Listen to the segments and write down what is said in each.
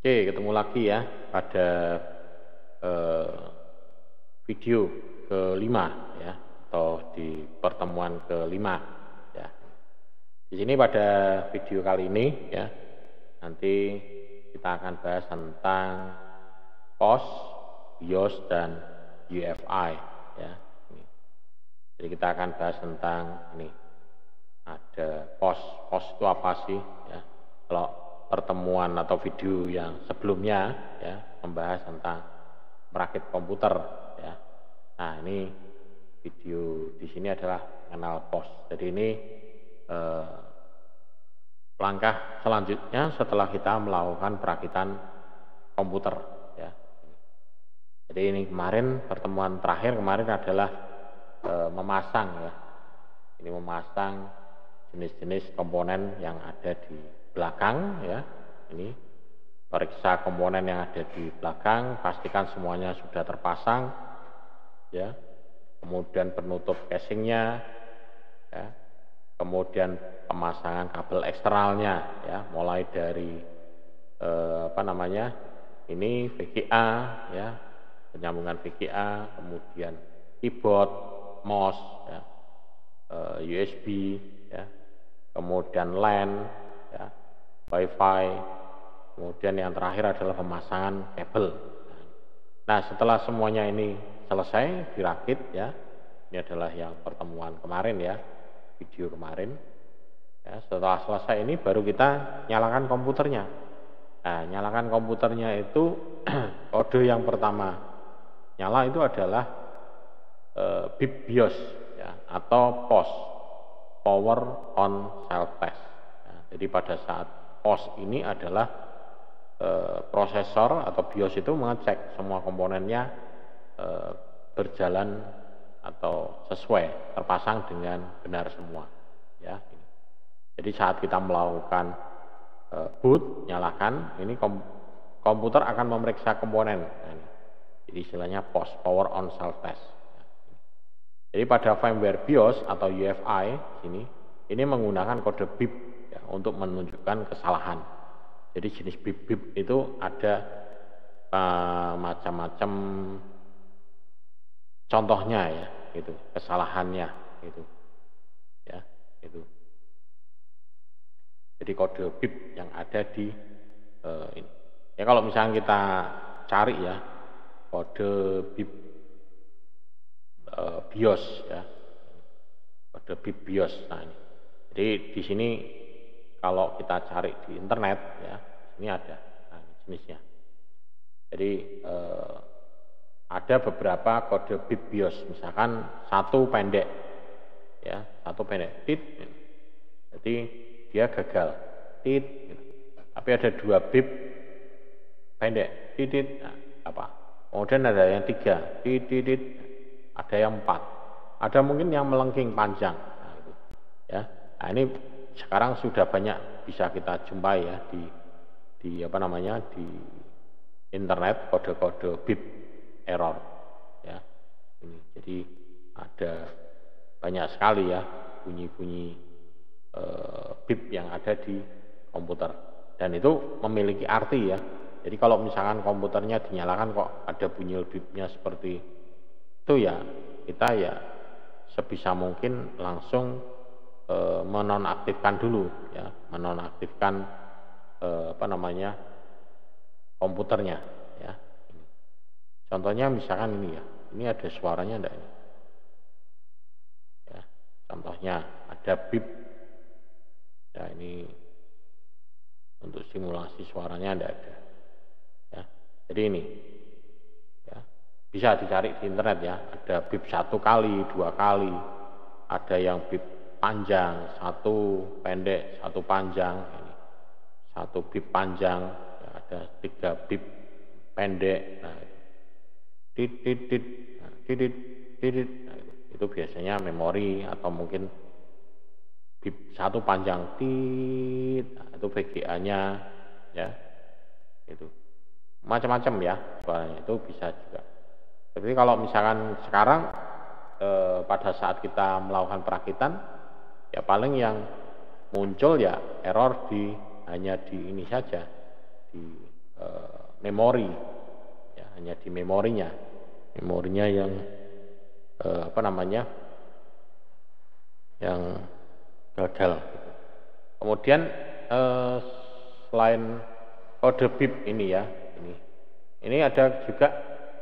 Oke, ketemu lagi ya pada eh, video kelima ya atau di pertemuan kelima ya. Di sini pada video kali ini ya nanti kita akan bahas tentang POS, BIOS dan UFI ya. Jadi kita akan bahas tentang ini ada POS. POS itu apa sih ya? Kalau pertemuan atau video yang sebelumnya ya membahas tentang merakit komputer ya. Nah, ini video di sini adalah kenal pos. Jadi ini eh, langkah selanjutnya setelah kita melakukan perakitan komputer ya. Jadi ini kemarin pertemuan terakhir kemarin adalah eh, memasang ya. Ini memasang jenis-jenis komponen yang ada di belakang ya. Ini periksa komponen yang ada di belakang pastikan semuanya sudah terpasang ya. Kemudian penutup casingnya ya. Kemudian pemasangan kabel eksternalnya ya. Mulai dari eh, apa namanya ini VGA ya. Penyambungan VGA kemudian keyboard mouse ya. Eh, USB ya. Kemudian LAN wifi. Kemudian yang terakhir adalah pemasangan kabel. Nah setelah semuanya ini selesai dirakit ya. Ini adalah yang pertemuan kemarin ya. Video kemarin. Ya, setelah selesai ini baru kita nyalakan komputernya. Nah nyalakan komputernya itu kode yang pertama. Nyala itu adalah e, bip BIOS ya, atau POS power on self test. Nah, jadi pada saat POS ini adalah e, prosesor atau BIOS itu mengecek semua komponennya e, berjalan atau sesuai terpasang dengan benar semua ya jadi saat kita melakukan e, boot nyalakan ini kom komputer akan memeriksa komponen nah, ini. jadi istilahnya POS power on self test jadi pada firmware BIOS atau UEFI sini ini menggunakan kode BIP untuk menunjukkan kesalahan. Jadi jenis bib-bib itu ada uh, macam-macam contohnya ya, itu kesalahannya itu, ya itu. Jadi kode bib yang ada di uh, ini. Ya kalau misalnya kita cari ya kode bib uh, BIOS ya, kode bib BIOS. Nah ini. Jadi di sini kalau kita cari di internet ya ini ada nah, jenisnya jadi eh, ada beberapa kode bit BIOS misalkan satu pendek ya satu pendek tit jadi dia gagal tit gitu. tapi ada dua bit pendek titit nah, apa kemudian ada yang tiga titit ada yang empat ada mungkin yang melengking panjang nah, itu. ya nah ini sekarang sudah banyak bisa kita jumpai ya di di apa namanya di internet kode-kode bip error ya. Ini jadi ada banyak sekali ya bunyi-bunyi e, bip yang ada di komputer. Dan itu memiliki arti ya. Jadi kalau misalkan komputernya dinyalakan kok ada bunyi bipnya seperti itu ya kita ya sebisa mungkin langsung e, menonaktifkan dulu ya. Menonaktifkan e, apa namanya komputernya ya. Contohnya misalkan ini ya. Ini ada suaranya enggak ini? Ya contohnya ada bip. Ya ini untuk simulasi suaranya enggak ada. Ya jadi ini ya. Bisa dicari di internet ya. Ada bip satu kali dua kali. Ada yang bip panjang, satu pendek, satu panjang, ini. Satu bib panjang, ya, ada tiga bib pendek, nah, titit, titit, nah, titit, titit, nah, itu, biasanya memori atau mungkin bib satu panjang, tit, nah, itu VGA-nya, ya, itu. Macam-macam ya, suaranya itu bisa juga. Tapi kalau misalkan sekarang eh, pada saat kita melakukan perakitan ya paling yang muncul ya error di hanya di ini saja di uh, memori. Ya hanya di memorinya. Memorinya yang uh, apa namanya yang gagal. Kemudian uh, selain kode bit ini ya ini ini ada juga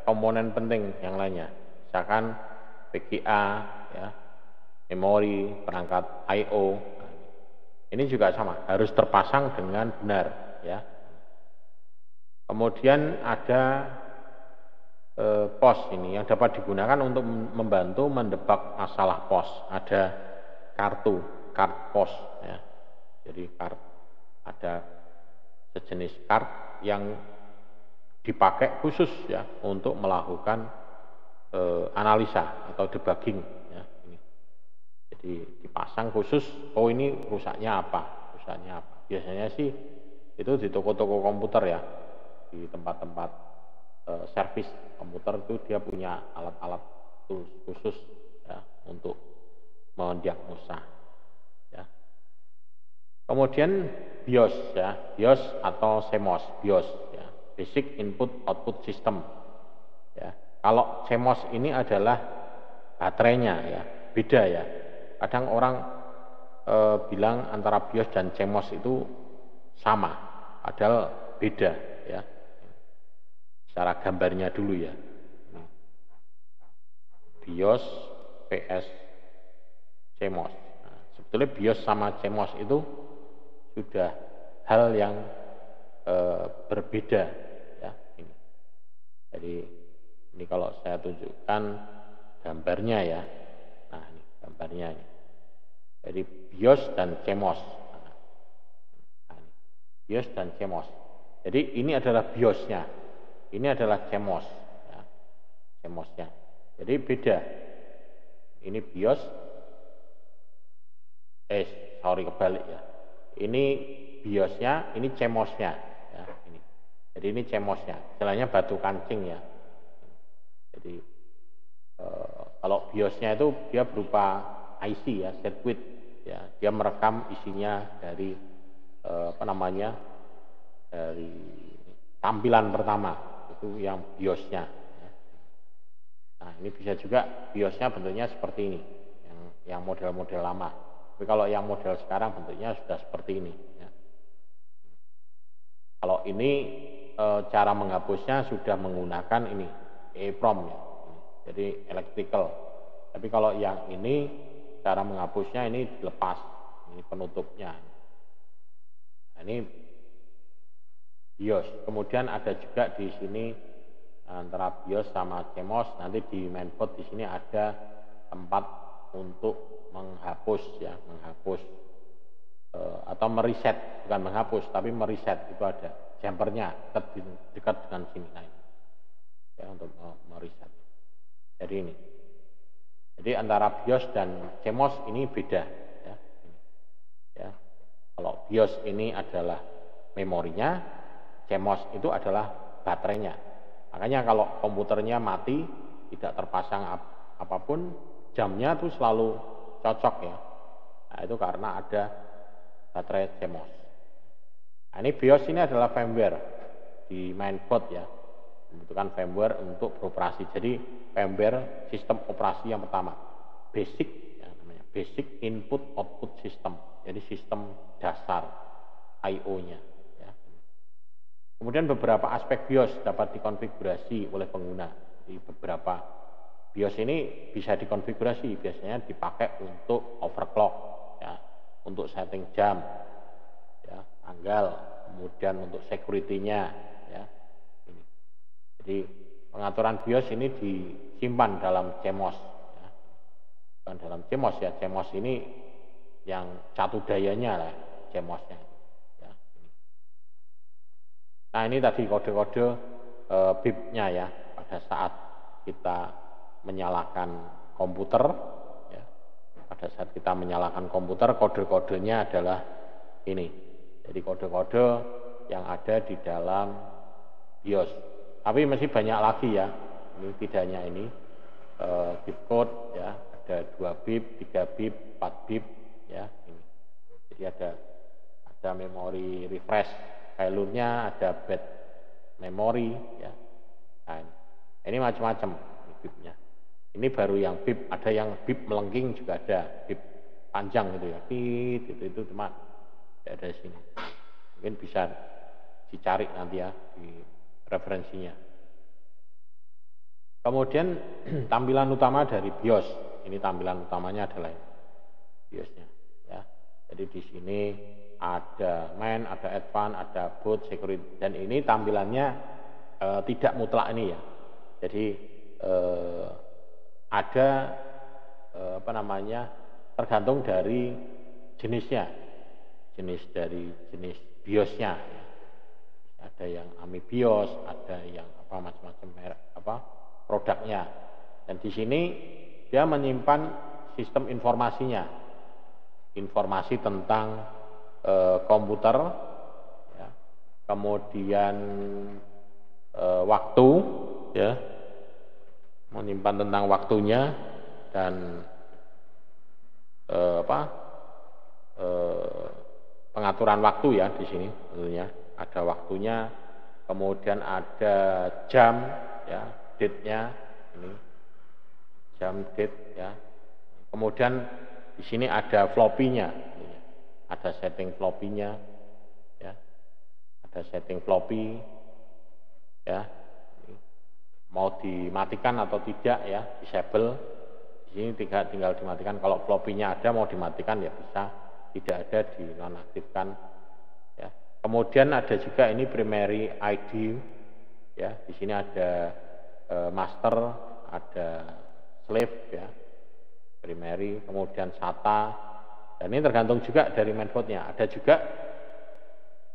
komponen penting yang lainnya. Misalkan PGA ya memori perangkat I/O ini juga sama harus terpasang dengan benar ya. Kemudian ada eh, pos ini yang dapat digunakan untuk membantu mendebak masalah pos. Ada kartu kart pos ya. Jadi kart ada sejenis kart yang dipakai khusus ya untuk melakukan e, analisa atau debugging dipasang khusus oh ini rusaknya apa? Rusaknya apa? Biasanya sih itu di toko-toko komputer ya di tempat-tempat e, servis komputer itu dia punya alat-alat khusus ya untuk mendiagnosa ya. Kemudian BIOS ya, BIOS atau CMOS, BIOS ya, Basic Input Output System. Ya. Kalau CMOS ini adalah baterainya ya, beda ya. Kadang orang e, bilang antara BIOS dan CMOS itu sama, padahal beda ya. Secara gambarnya dulu ya. BIOS PS CMOS. Nah, sebetulnya BIOS sama CMOS itu sudah hal yang e, berbeda ya ini. Jadi ini kalau saya tunjukkan gambarnya ya. Nah, ini gambarnya ini. Jadi BIOS dan ini. BIOS dan CMOS. Jadi ini adalah BIOSnya. Ini adalah CMOS ya. CMOSnya. Jadi beda. Ini BIOS eh sorry kebalik ya ini biosnya, ini cemosnya. Ya, ini. Jadi ini cemosnya, istilahnya batu kancing ya. Jadi e, kalau biosnya itu dia berupa IC ya, circuit ya, dia merekam isinya dari e, apa namanya dari tampilan pertama itu yang biosnya. Ya. Nah ini bisa juga biosnya bentuknya seperti ini, yang yang model-model lama. Tapi kalau yang model sekarang bentuknya sudah seperti ini. Ya. Kalau ini e, cara menghapusnya sudah menggunakan ini EEPROM ya. Jadi electrical. Tapi kalau yang ini cara menghapusnya ini dilepas. Ini penutupnya. Nah, ini BIOS. Kemudian ada juga di sini antara BIOS sama CMOS. Nanti di mainboard di sini ada tempat untuk menghapus ya menghapus e, atau meriset bukan menghapus tapi meriset itu ada jumpernya dekat, dekat dengan sini nah ini ya untuk meriset jadi ini jadi antara BIOS dan CMOS ini beda ya, ya. kalau BIOS ini adalah memorinya CMOS itu adalah baterainya makanya kalau komputernya mati tidak terpasang ap apa pun jamnya itu selalu cocok ya. Nah, itu karena ada baterai CMOS. Nah, ini BIOS ini adalah firmware di mainboard ya. Membutuhkan firmware untuk beroperasi. Jadi firmware sistem operasi yang pertama. Basic ya namanya. Basic input output system. Jadi sistem dasar I/O-nya ya. Kemudian beberapa aspek BIOS dapat dikonfigurasi oleh pengguna di beberapa BIOS ini bisa dikonfigurasi, biasanya dipakai untuk overclock, ya, untuk setting jam, ya, tanggal, kemudian untuk security-nya, ya. Jadi pengaturan BIOS ini disimpan dalam CMOS, ya. bukan dalam CMOS ya, CMOS ini yang satu dayanya lah, CMOS-nya. Ya. Nah ini tadi kode-kode e, BIP-nya ya, pada saat kita menyalakan komputer ya. pada saat kita menyalakan komputer kode-kodenya adalah ini jadi kode-kode yang ada di dalam BIOS tapi masih banyak lagi ya. Ini tidak hanya ini e, bit code ya. Ada 2 bit 3 bit 4 bit ya. Ini. Jadi ada ada memori refresh. Failure ada bed memori ya. Nah, ini. Macam-macam bibnya. Ini baru yang bib ada yang bib melengking juga ada. Bib panjang gitu ya. Bib itu itu cuma ada sini. Mungkin bisa dicari nanti ya di referensinya. Kemudian tampilan utama dari BIOS. Ini tampilan utamanya adalah BIOSnya ya. Jadi di sini ada main, ada advance, ada boot, security. Dan ini tampilannya e, tidak mutlak ini ya. Jadi e, ada e, apa namanya tergantung dari jenisnya, jenis dari jenis biosnya. Ada yang AMI BIOS, ada yang apa macam-macam merek apa produknya. Dan di sini dia menyimpan sistem informasinya, informasi tentang e, komputer, ya. kemudian e, waktu, ya, menyimpan tentang waktunya dan e, apa e, pengaturan waktu ya di sini tentunya ada waktunya, kemudian ada jam, ya, date-nya ini jam date ya, kemudian di sini ada floppy-nya ada setting floppy-nya ya. Ada setting floppy ya. Mau dimatikan atau tidak ya disable. Di sini tinggal tinggal dimatikan. Kalau floppy-nya ada mau dimatikan ya bisa. Tidak ada dinonaktifkan kemudian ada juga ini primary ID ya di sini ada e, master ada slave ya primary kemudian SATA dan ini tergantung juga dari mainboardnya. Ada juga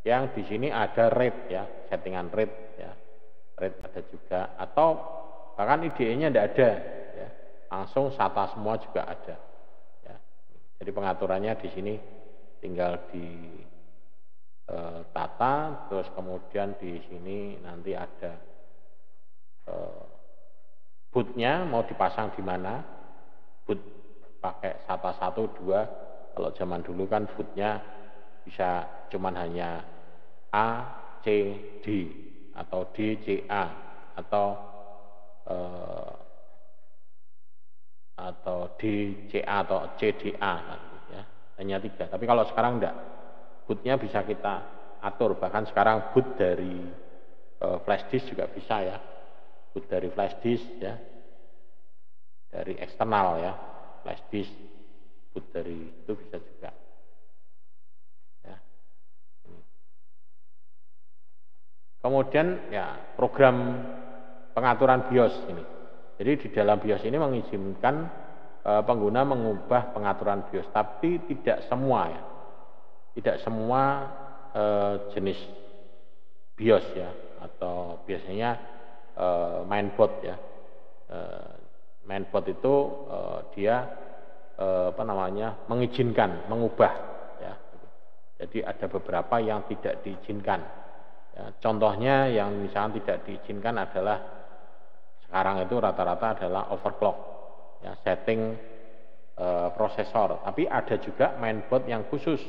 yang di sini ada rate ya, settingan rate ya. Rate ada juga atau bahkan IDE-nya tidak ada ya. Langsung SATA semua juga ada. Ya. Jadi pengaturannya di sini tinggal di e, tata terus kemudian di sini nanti ada e, bootnya mau dipasang di mana boot pakai SATA 1 2 kalau zaman dulu kan footnya bisa cuman hanya A, C, D atau D, C, A atau eh, atau D, C, A atau C, D, A ya. hanya tiga. Tapi kalau sekarang enggak, bootnya bisa kita atur. Bahkan sekarang boot dari eh, flash disk juga bisa ya. Boot dari flash disk ya, dari eksternal ya, flash disk disebut dari itu bisa juga. Ya. Kemudian ya program pengaturan BIOS ini. Jadi di dalam BIOS ini mengizinkan e, pengguna mengubah pengaturan BIOS, tapi tidak semua ya. Tidak semua e, jenis BIOS ya atau biasanya e, mainboard ya. E, mainboard itu e, dia eh, apa namanya mengizinkan mengubah ya. Jadi ada beberapa yang tidak diizinkan. Ya, contohnya yang misalnya tidak diizinkan adalah sekarang itu rata-rata adalah overclock ya setting eh, prosesor. Tapi ada juga mainboard yang khusus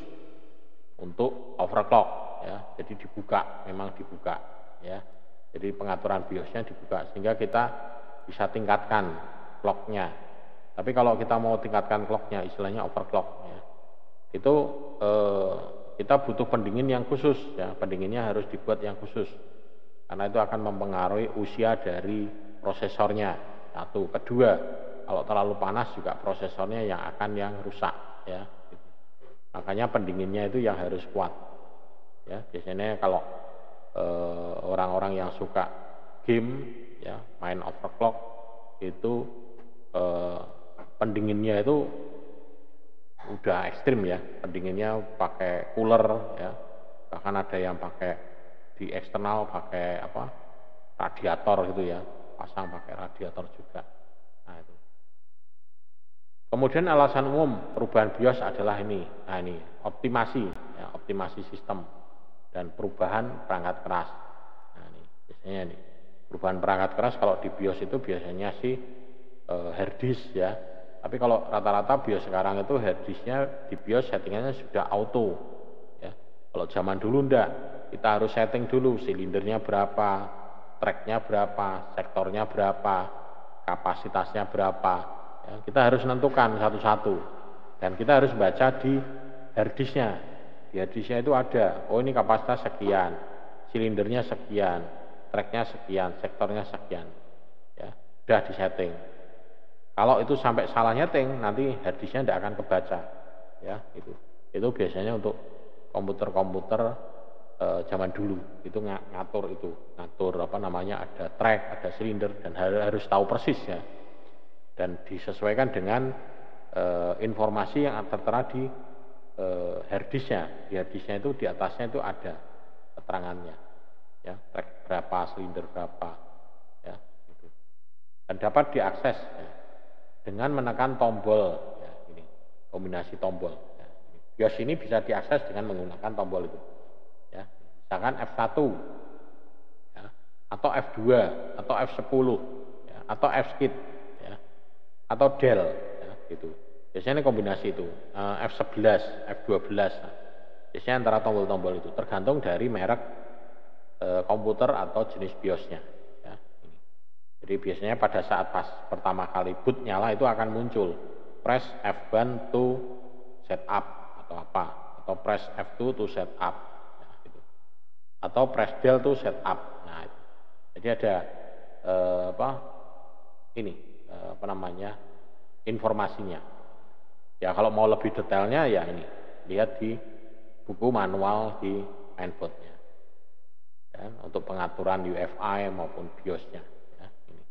untuk overclock ya. Jadi dibuka memang dibuka ya. Jadi pengaturan BIOSnya dibuka sehingga kita bisa tingkatkan clocknya. Tapi kalau kita mau tingkatkan clocknya, istilahnya overclock, ya, itu eh, kita butuh pendingin yang khusus, ya, pendinginnya harus dibuat yang khusus, karena itu akan mempengaruhi usia dari prosesornya. Satu, kedua, kalau terlalu panas juga prosesornya yang akan yang rusak, ya. Makanya pendinginnya itu yang harus kuat, ya. Biasanya kalau eh, orang-orang eh, yang suka game, ya, main overclock itu eh, pendinginnya itu udah ekstrim ya. Pendinginnya pakai cooler ya. Bahkan ada yang pakai di eksternal pakai apa? Radiator gitu ya. Pasang pakai radiator juga kemudian alasan umum perubahan BIOS adalah ini nah ini optimasi ya, optimasi sistem dan perubahan perangkat keras nah ini biasanya ini perubahan perangkat keras kalau di BIOS itu biasanya sih e, hard disk ya tapi kalau rata-rata BIOS sekarang itu harddisknya di BIOS settingannya sudah auto. Ya. Kalau zaman dulu enggak, kita harus setting dulu silindernya berapa, tracknya berapa, sektornya berapa, kapasitasnya berapa. Ya, kita harus menentukan satu-satu. Dan kita harus baca di harddisknya. Di harddisknya itu ada, oh ini kapasitas sekian, silindernya sekian, tracknya sekian, sektornya sekian. Ya, sudah disetting. Kalau itu sampai salah nyeting, nanti harddisknya tidak akan kebaca. Ya, itu. Itu biasanya untuk komputer-komputer e, zaman dulu itu ngatur itu ngatur apa namanya ada track ada silinder dan harus tahu persis ya dan disesuaikan dengan e, informasi yang tertera di e, harddisknya di harddisknya itu di atasnya itu ada keterangannya ya. Track berapa silinder berapa ya itu dan dapat diakses ya, dengan menekan tombol ya, ini kombinasi tombol ya, BIOS ini bisa diakses dengan menggunakan tombol itu misalkan F1 ya, atau F2 atau F10 ya, atau F-skip ya, atau Del ya, gitu. Biasanya ini kombinasi itu uh, F11, F12. Nah, biasanya antara tombol-tombol itu tergantung dari merek uh, komputer atau jenis BIOSnya. Ya. Jadi biasanya pada saat pas pertama kali boot nyala itu akan muncul press F1 to setup atau apa atau press F2 to setup atau press del to setup. Nah, jadi ada eh, apa ini eh, apa namanya informasinya. Ya kalau mau lebih detailnya ya ini lihat di buku manual di mainboardnya. Ya, untuk pengaturan UFI maupun BIOSnya. Ya, ini.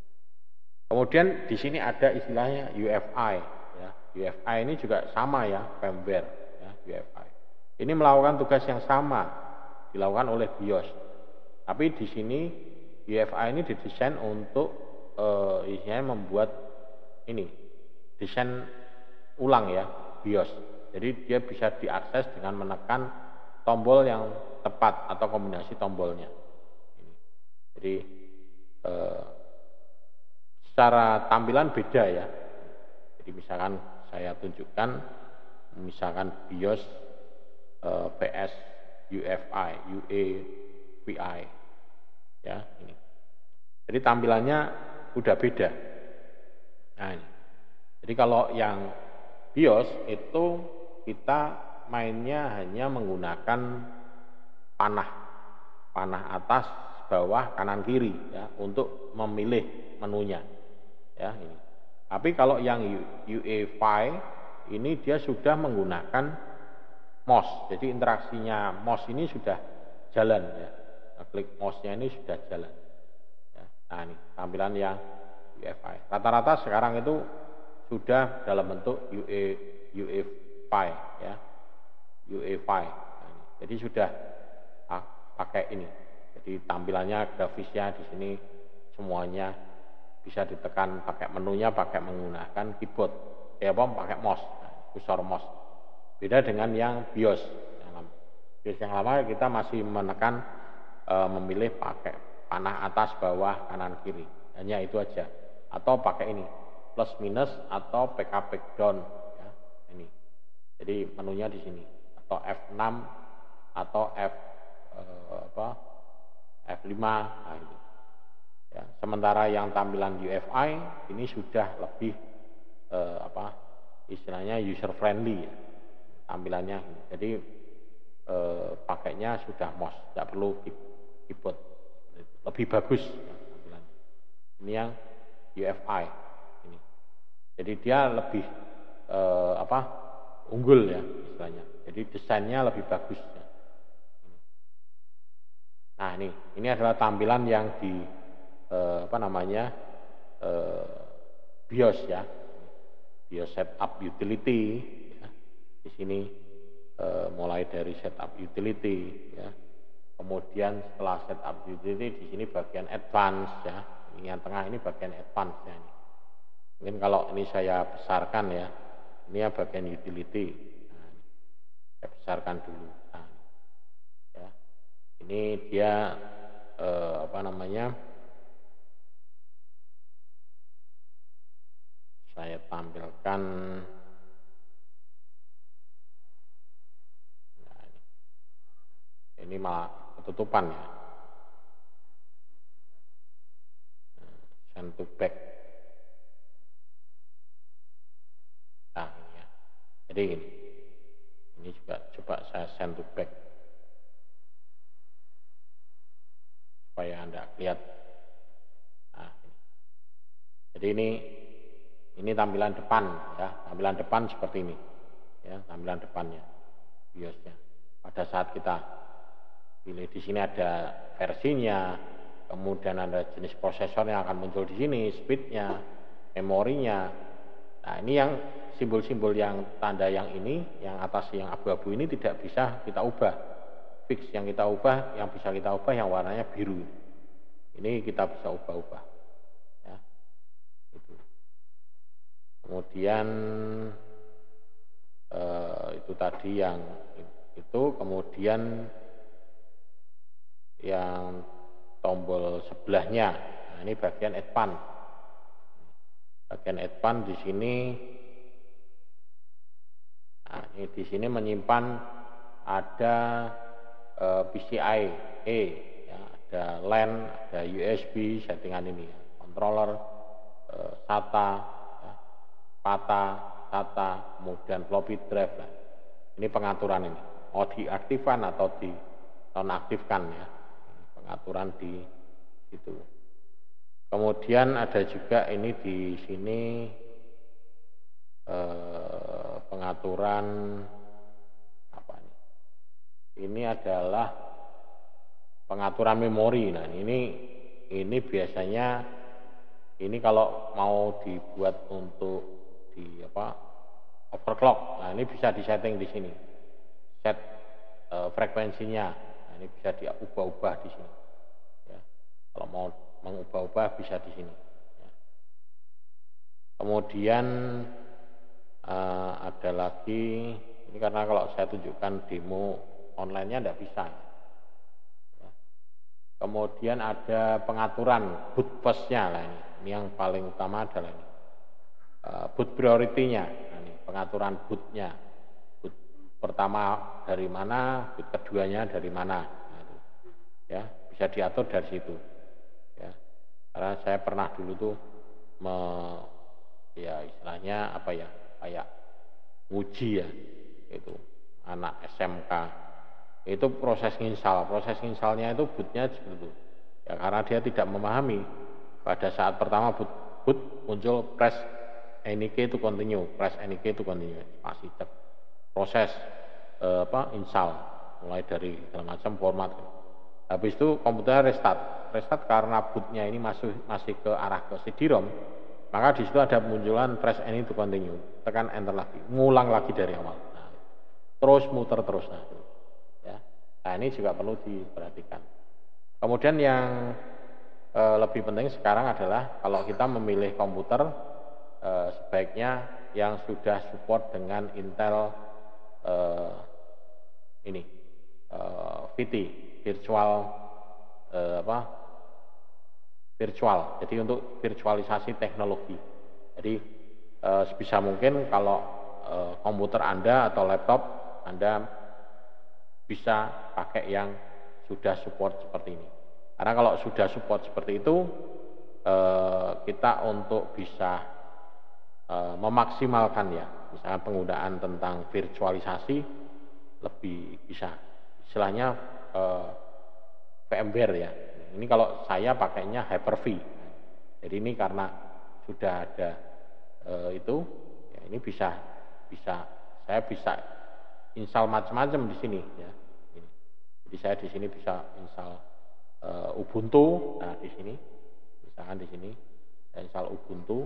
Kemudian di sini ada istilahnya UFI. Ya. UFI ini juga sama ya firmware ya, UFI. Ini melakukan tugas yang sama dilakukan oleh BIOS. Tapi di sini UFI ini didesain untuk uh, isinya membuat ini desain ulang ya BIOS. Jadi dia bisa diakses dengan menekan tombol yang tepat atau kombinasi tombolnya. Jadi uh, secara tampilan beda ya. Jadi misalkan saya tunjukkan misalkan BIOS uh, eh, PS UFI, UAVI. Ya, ini. Jadi tampilannya udah beda. Nah. Jadi kalau yang BIOS itu kita mainnya hanya menggunakan panah panah atas, bawah, kanan, kiri ya untuk memilih menunya. Ya, ini. Tapi kalau yang UEFI ini dia sudah menggunakan MOS. Jadi interaksinya MOS ini sudah jalan ya. Klik MOS-nya ini sudah jalan. Nah ini tampilan yang UEFI. Rata-rata sekarang itu sudah dalam bentuk UE UEFI ya. UEFI. Nah. Jadi sudah ah, pakai ini. Jadi tampilannya grafisnya di sini semuanya bisa ditekan pakai menunya pakai menggunakan keyboard. Ya apa pakai mouse, nah, kursor mouse. Beda dengan yang BIOS. Yang lama. Kita masih menekan e, memilih pakai panah atas, bawah, kanan, kiri. Hanya itu aja. Atau pakai ini plus minus atau PK down ya, ini. Jadi menunya di sini atau F6 atau F e, apa F5 nah itu. Ya, sementara yang tampilan UFI ini sudah lebih e, apa istilahnya user friendly ya tampilannya. Jadi e, pakainya sudah MOS, tidak perlu keyboard. Lebih bagus. Ini yang UFI ini. Jadi dia lebih e, apa unggul ya istilahnya. Jadi desainnya lebih bagus. Ya. Nah ini ini adalah tampilan yang di e, apa namanya e, BIOS ya, BIOS setup utility di sini mulai dari setup utility ya. Kemudian setelah setup utility di sini bagian advance ya. Ini yang tengah ini bagian advance ya. Mungkin kalau ini saya besarkan ya. Ini ya bagian utility. Nah, saya besarkan dulu. Nah, ya. Ini dia e, apa namanya? Saya tampilkan ini malah ketutupan ya. Send back. Nah ini ya. Jadi ini, ini juga coba saya send to back supaya anda lihat. Nah, ini. Jadi ini ini tampilan depan ya, tampilan depan seperti ini ya, tampilan depannya biosnya. Pada saat kita pilih di sini ada versinya, kemudian ada jenis prosesor yang akan muncul di sini, speednya, memorinya. Nah ini yang simbol-simbol yang tanda yang ini, yang atas yang abu-abu ini tidak bisa kita ubah. Fix yang kita ubah, yang bisa kita ubah yang warnanya biru. Ini kita bisa ubah-ubah. kemudian eh, itu tadi yang itu kemudian yang tombol sebelahnya nah, ini bagian advance bagian advance di sini nah, ini di sini menyimpan ada E ya, ada LAN ada USB settingan ini controller eh, SATA pata, tata, kemudian floppy drive. Nah, ini pengaturan ini. Mau diaktifkan atau di nonaktifkan ya. Pengaturan di situ. Kemudian ada juga ini di sini eh, pengaturan apa ini? Ini adalah pengaturan memori. Nah, ini ini biasanya ini kalau mau dibuat untuk di apa overclock. Nah, ini bisa disetting di sini. Set e, frekuensinya. Ini bisa diubah-ubah di sini. Ya. Kalau mau mengubah-ubah bisa di sini. Ya. Kemudian e, ada lagi ini karena kalau saya tunjukkan demo online-nya tidak bisa. Ya. Kemudian ada pengaturan boot bus-nya lah ini. Ini yang paling utama adalah ini uh, boot priority-nya, nah, ini, pengaturan bootnya. Pertama dari mana, keduanya dari mana. Nah. Ya, bisa diatur dari situ. Ya. Karena saya pernah dulu tuh me, ya istilahnya apa ya, kayak nguji ya, itu anak SMK itu proses nginstal proses nginstalnya itu bootnya seperti itu ya karena dia tidak memahami pada saat pertama boot, boot muncul press NIK itu continue, press NIK itu continue, pasti cek proses eh, apa install mulai dari segala macam format. Habis itu komputer restart, restart karena bootnya ini masih masih ke arah ke CD-ROM, maka di situ ada munculan press any to continue, tekan enter lagi, ngulang lagi dari awal. Nah, terus muter terus nah, ya. Nah ini juga perlu diperhatikan. Kemudian yang e, lebih penting sekarang adalah kalau kita memilih komputer eh, sebaiknya yang sudah support dengan Intel eh, ini eh, VT virtual eh, apa? Virtual. Jadi untuk virtualisasi teknologi. Jadi eh, sebisa mungkin kalau eh, komputer anda atau laptop anda bisa pakai yang sudah support seperti ini. Karena kalau sudah support seperti itu kita untuk bisa memaksimalkan ya, misalnya penggunaan tentang virtualisasi lebih bisa, istilahnya e, VMware ya. Ini kalau saya pakainya Hyper-V. Jadi ini karena sudah ada e, itu, ya ini bisa bisa saya bisa install macam-macam di sini ya. Ini. Jadi saya di sini bisa install e, Ubuntu, nah di sini, misalkan di sini saya install Ubuntu,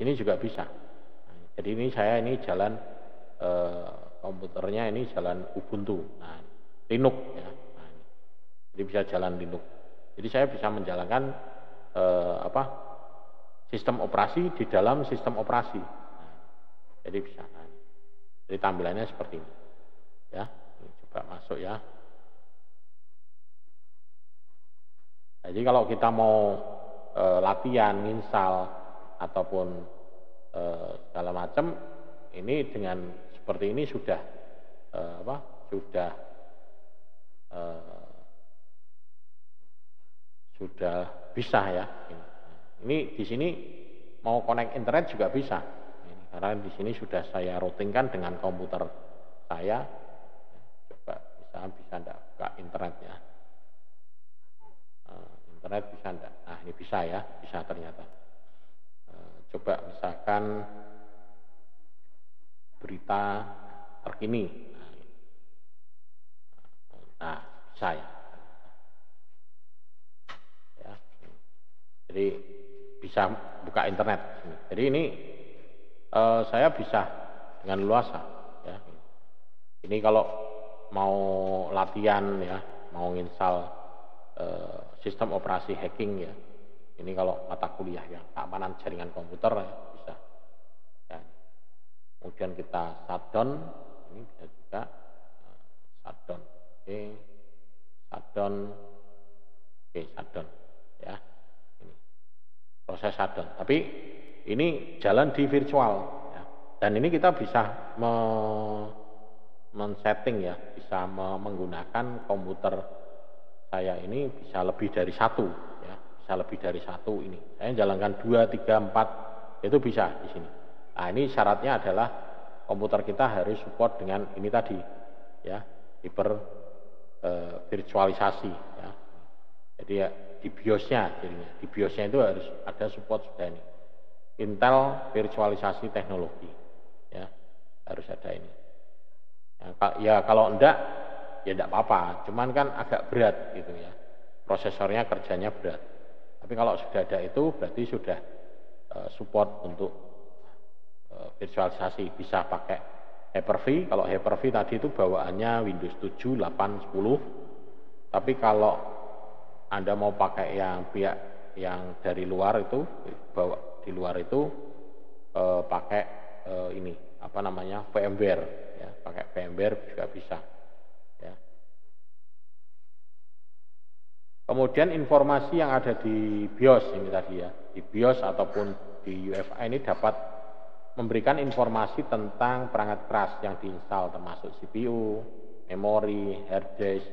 ini juga bisa. Jadi ini saya ini jalan eh, komputernya ini jalan Ubuntu, nah, Linux ya. Nah, jadi bisa jalan Linux. Jadi saya bisa menjalankan eh, apa sistem operasi di dalam sistem operasi. Nah, jadi bisa. Nah, jadi tampilannya seperti ini. Ya, coba masuk ya. Jadi kalau kita mau e, latihan, install ataupun e, segala macam ini dengan seperti ini sudah e, apa sudah e, sudah bisa ya. Ini di sini mau connect internet juga bisa. Karena di sini sudah saya routingkan dengan komputer saya. Coba bisa bisa enggak buka internetnya. Internet bisa enggak? Nah ini bisa ya, bisa ternyata. Coba misalkan berita terkini. Nah, bisa ya. ya. Jadi bisa buka internet. Jadi ini eh, saya bisa dengan luasa. Ya. Ini kalau mau latihan ya, mau install eh, sistem operasi hacking ya. Ini kalau mata kuliah ya, keamanan jaringan komputer ya, bisa. Ya. Kemudian kita shutdown, ini bisa juga uh, shutdown. Oke, shutdown. Oke, shutdown ya. Ini proses shutdown. Tapi ini jalan di virtual ya. Dan ini kita bisa me men-setting ya, bisa me menggunakan komputer saya ini bisa lebih dari satu bisa lebih dari satu ini. Saya jalankan dua, tiga, empat itu bisa di sini. Nah ini syaratnya adalah komputer kita harus support dengan ini tadi ya hiper e, virtualisasi ya. Jadi ya di BIOSnya jadinya di BIOSnya itu harus ada support sudah ini. Intel virtualisasi teknologi ya harus ada ini. Ya, ya kalau enggak ya enggak apa-apa, cuman kan agak berat gitu ya. Prosesornya kerjanya berat. Tapi kalau sudah ada itu berarti sudah uh, support untuk uh, virtualisasi bisa pakai Hyper-V. Kalau Hyper-V tadi itu bawaannya Windows 7, 8, 10. Tapi kalau Anda mau pakai yang pihak yang dari luar itu bawa di luar itu e, pakai ini apa namanya VMware ya pakai VMware juga bisa ya kemudian informasi yang ada di BIOS ini tadi ya di BIOS ataupun di UFI ini dapat memberikan informasi tentang perangkat keras yang diinstal termasuk CPU, memori, hard disk,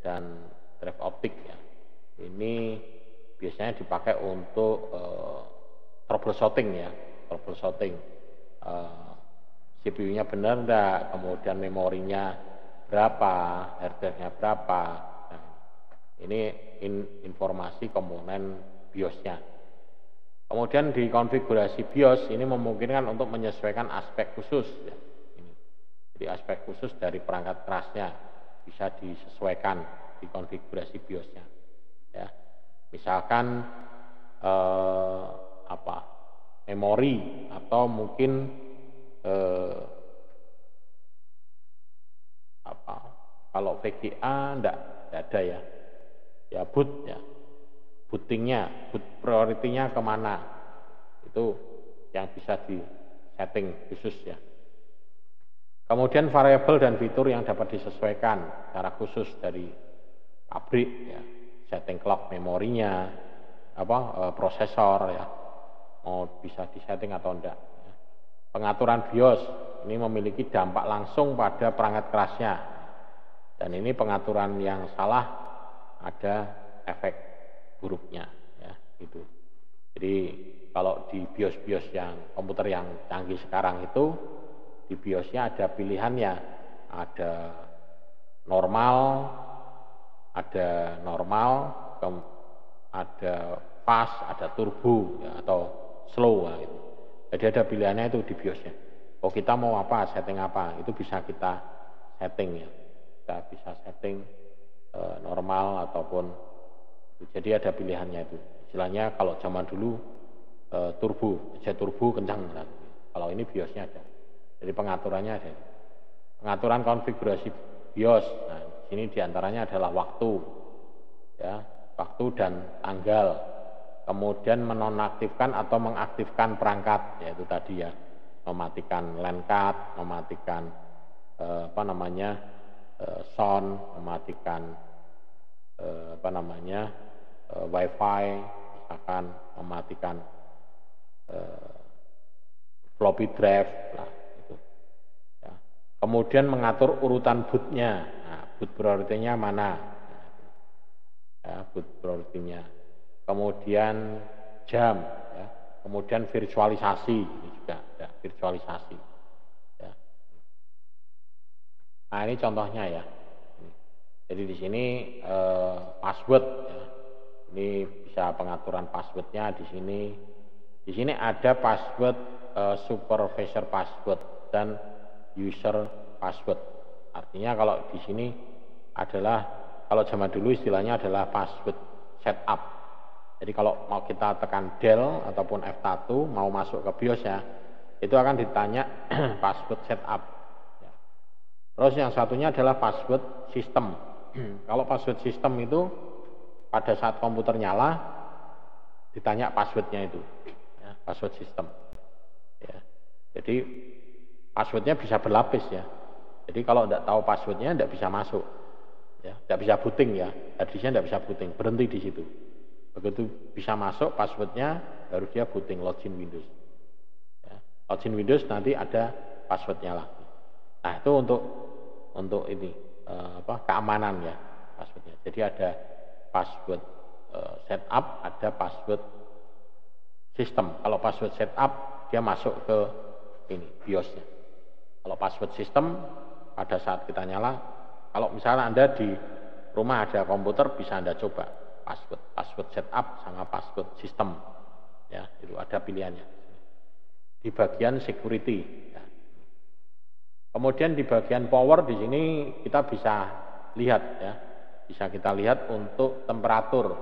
dan drive optik ya. Ini biasanya dipakai untuk uh, troubleshooting ya, troubleshooting. Uh, eh, CPU-nya benar enggak, kemudian memorinya berapa, hard disk-nya berapa. Nah, ini in, informasi komponen BIOS-nya. Kemudian di konfigurasi BIOS ini memungkinkan untuk menyesuaikan aspek khusus. Ya. Ini. Jadi aspek khusus dari perangkat kerasnya bisa disesuaikan di konfigurasi BIOS-nya. Ya. Misalkan eh, apa memori atau mungkin eh, apa kalau VGA ndak ada ya ya boot ya. Bootingnya boot prioritinya ke mana? Itu yang bisa di setting khusus ya. Kemudian variabel dan fitur yang dapat disesuaikan secara khusus dari pabrik ya. Setting clock memorinya apa e, prosesor ya. Mau bisa disetting atau enggak. Pengaturan BIOS ini memiliki dampak langsung pada perangkat kerasnya. Dan ini pengaturan yang salah ada efek buruknya ya itu. Jadi kalau di BIOS-BIOS yang komputer yang canggih sekarang itu di BIOSnya ada pilihannya, ada normal, ada normal, ada fast, ada turbo ya, atau slow lah itu. Jadi ada pilihannya itu di BIOSnya. Oh kita mau apa, setting apa, itu bisa kita setting ya. Kita bisa setting e, normal ataupun jadi ada pilihannya itu. Istilahnya kalau zaman dulu e, turbo, aja turbo kencang. Nah, kalau ini BIOSnya ada. Jadi pengaturannya ada. Pengaturan konfigurasi BIOS. Nah, sini di antaranya adalah waktu, ya, waktu dan tanggal kemudian menonaktifkan atau mengaktifkan perangkat yaitu tadi ya mematikan LAN card, mematikan eh, apa namanya eh, sound, mematikan eh, apa namanya eh, WiFi, misalkan mematikan floppy drive, lah itu. Ya. Kemudian mengatur urutan bootnya, nah, boot prioritinya mana, nah, ya, boot prioritinya kemudian jam, ya. kemudian virtualisasi ini juga ya, virtualisasi. Nah ini contohnya ya. Jadi di sini eh, password, ya. ini bisa pengaturan passwordnya di sini. Di sini ada password eh, supervisor password dan user password. Artinya kalau di sini adalah kalau zaman dulu istilahnya adalah password setup. Jadi kalau mau kita tekan del ataupun F1 mau masuk ke BIOS ya, itu akan ditanya password setup. Terus yang satunya adalah password sistem. kalau password sistem itu pada saat komputer nyala ditanya passwordnya itu, ya, password sistem. Ya. Jadi passwordnya bisa berlapis ya. Jadi kalau tidak tahu passwordnya tidak bisa masuk ya tidak bisa booting ya hadisnya tidak bisa booting berhenti di situ begitu bisa masuk passwordnya baru dia booting login Windows ya. login Windows nanti ada passwordnya lagi nah itu untuk untuk ini eh, apa keamanan ya passwordnya jadi ada password eh, setup ada password sistem kalau password setup dia masuk ke ini BIOSnya kalau password sistem pada saat kita nyala kalau misalnya Anda di rumah ada komputer bisa Anda coba password, password setup sama password sistem. Ya, itu ada pilihannya. Di bagian security. Ya. Kemudian di bagian power di sini kita bisa lihat ya, bisa kita lihat untuk temperatur.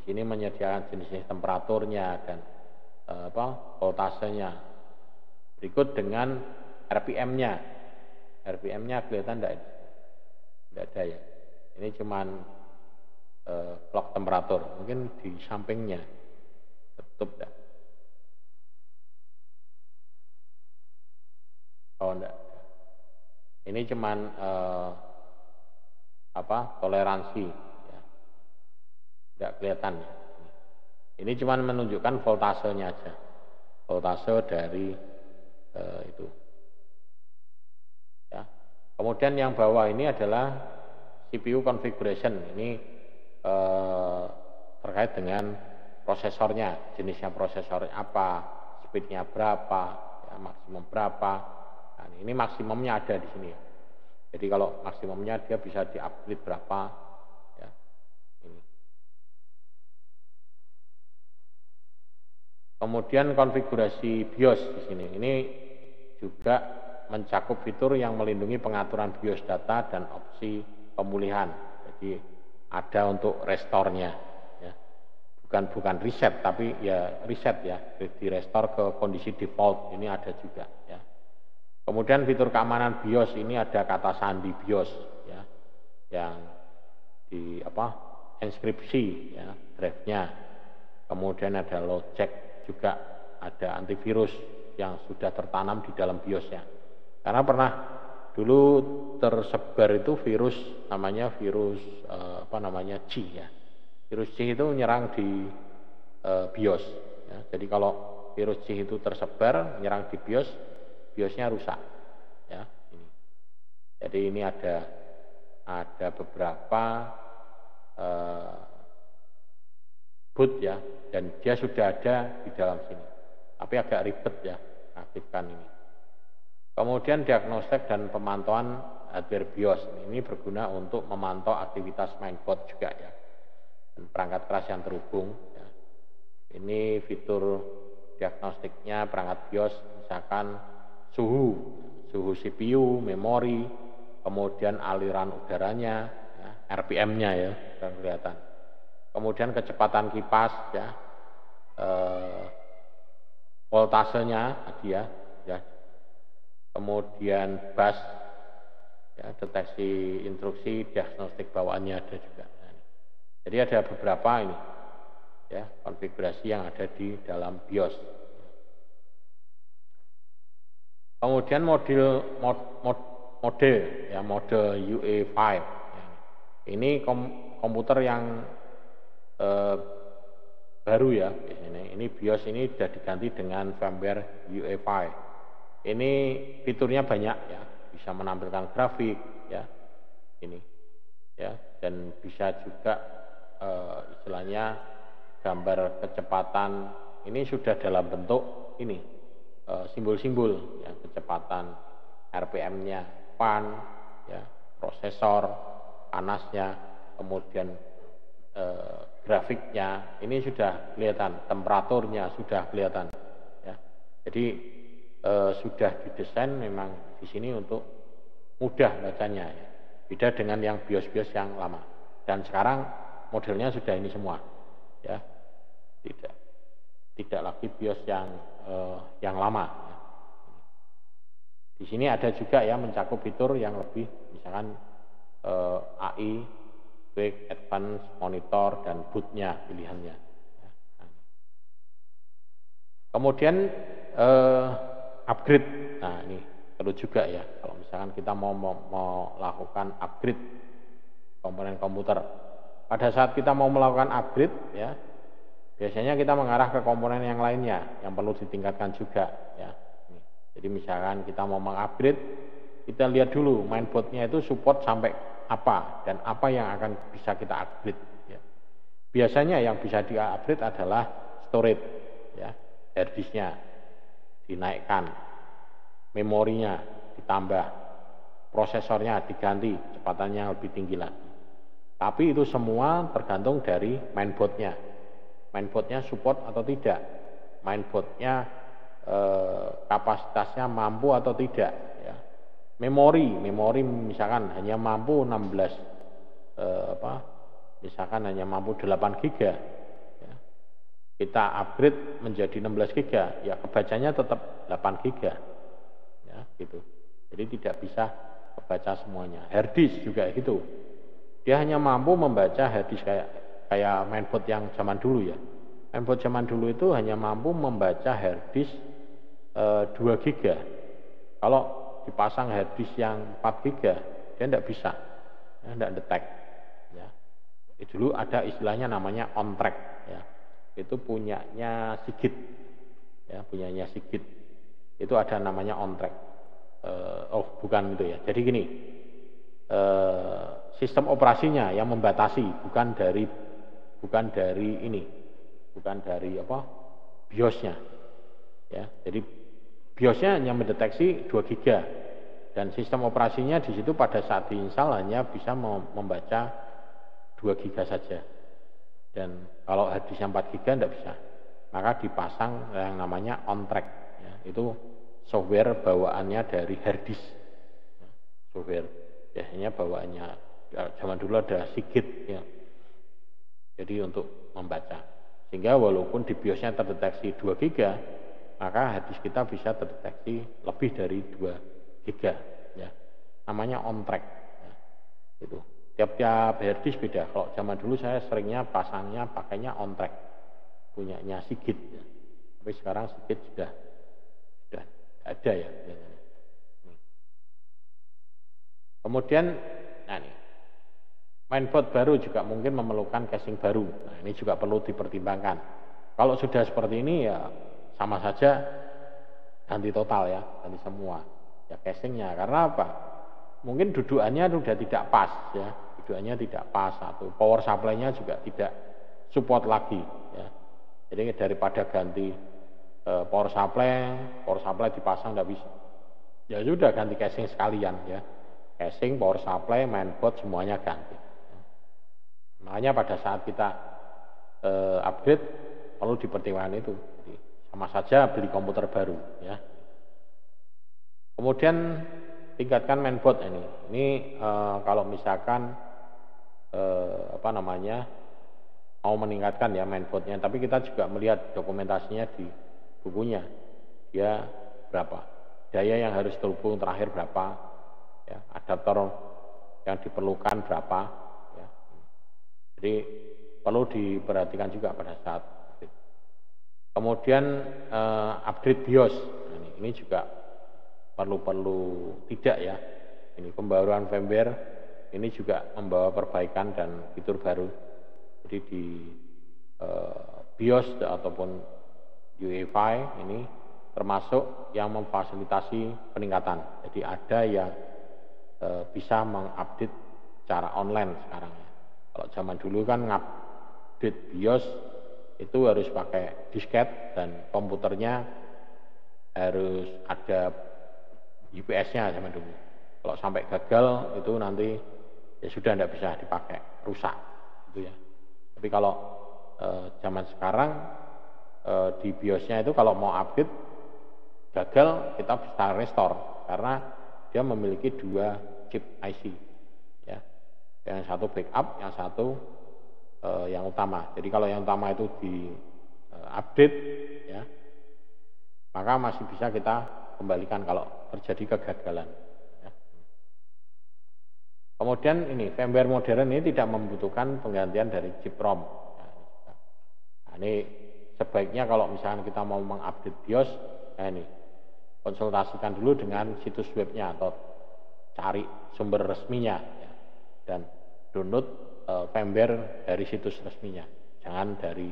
Di sini menyediakan jenis temperaturnya dan eh, apa voltasenya. Berikut dengan RPM-nya. RPM-nya kelihatan tidak? tidak ada ya ini cuman eh, clock temperatur mungkin di sampingnya tutup dah oh enggak ini cuman eh, apa toleransi ya. tidak kelihatan ya ini cuman menunjukkan voltasenya aja voltase dari eh, itu Kemudian yang bawah ini adalah CPU configuration. Ini eh, terkait dengan prosesornya, jenisnya prosesornya apa, speednya berapa, ya, maksimum berapa. Nah, ini maksimumnya ada di sini. Ya. Jadi kalau maksimumnya dia bisa diupgrade berapa, ya, ini. Kemudian konfigurasi BIOS di sini. Ini juga mencakup fitur yang melindungi pengaturan BIOS data dan opsi pemulihan. Jadi ada untuk restornya, ya. bukan bukan reset tapi ya reset ya, di restore ke kondisi default ini ada juga. Ya. Kemudian fitur keamanan BIOS ini ada kata sandi BIOS, ya, yang di apa inskripsi ya drive-nya. Kemudian ada check juga ada antivirus yang sudah tertanam di dalam BIOSnya. Karena pernah dulu tersebar itu virus namanya virus eh, apa namanya C ya. Virus C itu menyerang di eh, BIOS. Ya. Jadi kalau virus C itu tersebar menyerang di BIOS, BIOSnya rusak. Ya, ini. Jadi ini ada ada beberapa eh, boot ya dan dia sudah ada di dalam sini. Tapi agak ribet ya aktifkan ini. Kemudian diagnostik dan pemantauan hardware BIOS ini berguna untuk memantau aktivitas mainboard juga ya dan perangkat keras yang terhubung. Ya. Ini fitur diagnostiknya perangkat BIOS misalkan suhu, suhu CPU, memori, kemudian aliran udaranya, ya, RPM-nya ya, dan kelihatan. Kemudian kecepatan kipas ya, eh, voltasenya tadi ya, ya. Kemudian bus ya, deteksi instruksi diagnostik bawaannya ada juga. Jadi ada beberapa ini ya konfigurasi yang ada di dalam BIOS kemudian model mod, mod, model ya mode UE5 ya. ini kom, komputer yang eh, baru ya ini ini BIOS ini sudah diganti dengan firmware UE5 ini fiturnya banyak ya, bisa menampilkan grafik ya, ini ya, dan bisa juga e, istilahnya gambar kecepatan. Ini sudah dalam bentuk ini. eh, simbol-simbol ya kecepatan RPM-nya, pan, ya prosesor, panasnya, kemudian eh, grafiknya ini sudah kelihatan, temperaturnya sudah kelihatan. Ya. Jadi eh, sudah didesain memang di sini untuk mudah bacanya, ya. beda dengan yang bios-bios yang lama. Dan sekarang modelnya sudah ini semua, ya tidak tidak lagi bios yang eh, yang lama. Di sini ada juga ya mencakup fitur yang lebih, misalkan eh, AI, Quick, Advanced, Monitor, dan bootnya pilihannya. Ya. Kemudian eh, upgrade, nah ini perlu juga ya kalau misalkan kita mau, mau melakukan upgrade komponen komputer. Pada saat kita mau melakukan upgrade ya biasanya kita mengarah ke komponen yang lainnya yang perlu ditingkatkan juga ya. Jadi misalkan kita mau mengupgrade, kita lihat dulu mainboardnya itu support sampai apa dan apa yang akan bisa kita upgrade. Ya. Biasanya yang bisa di-upgrade adalah storage, ya, hard dinaikkan, memorinya ditambah, prosesornya diganti, kecepatannya lebih tinggi lagi. Tapi itu semua tergantung dari mainboardnya mainboardnya support atau tidak, mainboardnya eh, kapasitasnya mampu atau tidak. Ya. Memori, memori misalkan hanya mampu 16, eh, apa, misalkan hanya mampu 8 giga, ya. kita upgrade menjadi 16 giga, ya kebacanya tetap 8 giga, ya gitu. Jadi tidak bisa kebaca semuanya. Harddisk juga gitu. Dia hanya mampu membaca harddisk kayak kayak mainboard yang zaman dulu ya. Mainboard zaman dulu itu hanya mampu membaca harddisk e, 2 giga. Kalau dipasang harddisk yang 4 giga, dia tidak bisa, tidak detect. Ya. Dulu ada istilahnya namanya on track. Ya. Itu punyanya Sigit, ya, punyanya Sigit. Itu ada namanya on track. E, oh bukan itu ya. Jadi gini, e, sistem operasinya yang membatasi bukan dari bukan dari ini, bukan dari apa biosnya. Ya, jadi biosnya hanya mendeteksi 2 giga dan sistem operasinya di situ pada saat diinstal hanya bisa membaca 2 giga saja. Dan kalau hadisnya 4 giga tidak bisa. Maka dipasang yang namanya on track. Ya, itu software bawaannya dari harddisk. Ya, software biasanya bawaannya ya, zaman dulu ada Sigit ya jadi untuk membaca. Sehingga walaupun di BIOSnya terdeteksi 2 giga, maka hadis kita bisa terdeteksi lebih dari 2 giga. Ya. Namanya on track. Ya. Itu. Tiap-tiap harddisk beda. Kalau zaman dulu saya seringnya pasangnya pakainya on track. Punyanya Sigit. Ya. Tapi sekarang Sigit sudah sudah ada ya. Kemudian, nah nih, Mainboard baru juga mungkin memerlukan casing baru. Nah, ini juga perlu dipertimbangkan. Kalau sudah seperti ini ya sama saja ganti total ya, ganti semua. Ya casingnya karena apa? Mungkin dudukannya sudah tidak pas ya, dudukannya tidak pas satu. Power supply-nya juga tidak support lagi ya. Jadi daripada ganti e, power supply, power supply dipasang tidak bisa. Ya sudah ganti casing sekalian ya. Casing, power supply, mainboard semuanya ganti. Makanya pada saat kita e, upgrade perlu dipertimbangkan itu. Jadi, sama saja beli komputer baru ya. Kemudian tingkatkan mainboard ini. Ini e, kalau misalkan e, apa namanya mau meningkatkan ya mainboardnya, tapi kita juga melihat dokumentasinya di bukunya. Dia berapa? Daya yang harus terhubung terakhir berapa? Ya, adaptor yang diperlukan berapa? Jadi perlu diperhatikan juga pada saat upgrade. Kemudian uh, upgrade BIOS, nah, ini, ini juga perlu-perlu tidak ya. Ini pembaruan firmware ini juga membawa perbaikan dan fitur baru. Jadi di uh, BIOS ataupun UEFI ini termasuk yang memfasilitasi peningkatan. Jadi ada yang e, bisa mengupdate secara online sekarang. Kalau zaman dulu kan ngupdate BIOS itu harus pakai disket dan komputernya harus ada UPS-nya sama dulu. Kalau sampai gagal itu nanti ya sudah tidak bisa dipakai, rusak gitu ya. Tapi kalau e, zaman sekarang e, di BIOSnya itu kalau mau update gagal kita bisa restore karena dia memiliki dua chip IC. Yang satu backup, yang satu e, yang utama. Jadi kalau yang utama itu di e, update ya maka masih bisa kita kembalikan kalau terjadi kegagalan. Ya. Kemudian ini firmware modern ini tidak membutuhkan penggantian dari chip ROM. Nah, ini sebaiknya kalau misalnya kita mau mengupdate BIOS, nah ini konsultasikan dulu dengan situs webnya atau cari sumber resminya ya, dan download uh, dari situs resminya, jangan dari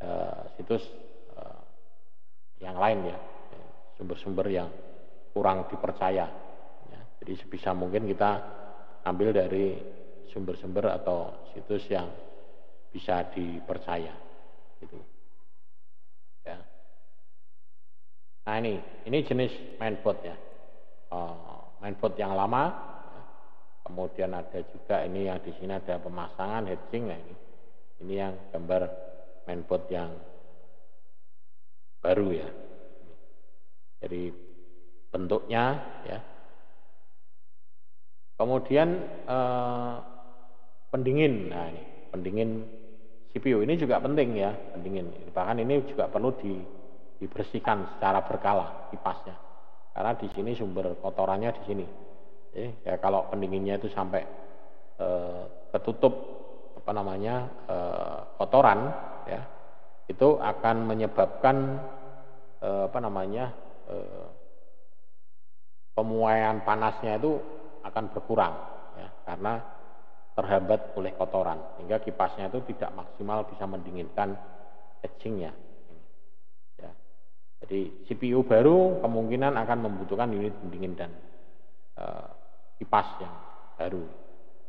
uh, situs yang lain ya sumber-sumber yang kurang dipercaya ya. jadi sebisa mungkin kita ambil dari sumber-sumber atau situs yang bisa dipercaya gitu ya nah ini ini jenis mainboard ya uh, mainboard yang lama. Kemudian ada juga ini yang di sini ada pemasangan hedging nah ini ini yang gambar mainboard yang baru ya. Jadi bentuknya ya. Kemudian eh, pendingin. Nah, ini pendingin CPU ini juga penting ya, pendingin. Bahkan ini juga perlu di, dibersihkan secara berkala kipasnya. Karena di sini sumber kotorannya di sini. Jadi, ya kalau pendinginnya itu sampai eh, ketutup apa namanya eh, kotoran ya itu akan menyebabkan eh, apa namanya eh, pemuaian panasnya itu akan berkurang ya, karena terhambat oleh kotoran sehingga kipasnya itu tidak maksimal bisa mendinginkan etchingnya ya. jadi CPU baru kemungkinan akan membutuhkan unit pendingin dan eh, kipas yang baru